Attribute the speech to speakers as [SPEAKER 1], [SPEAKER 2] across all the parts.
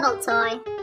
[SPEAKER 1] bubble toy.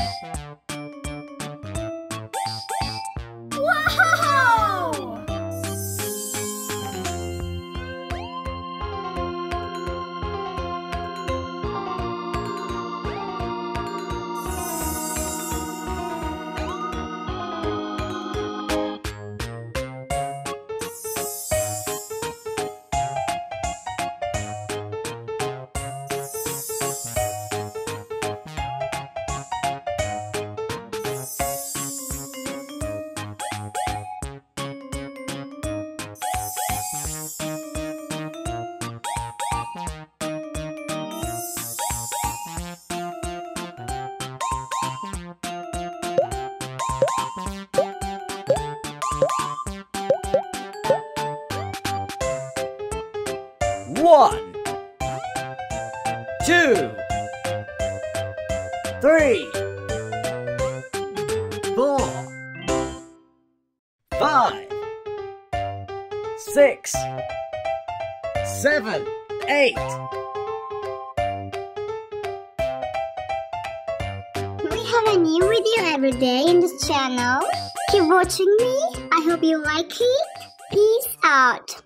[SPEAKER 1] Thank you.
[SPEAKER 2] One, two, three, six, seven, eight.
[SPEAKER 1] We have a new video every day in this channel. Keep watching me. I hope you like it. Peace out.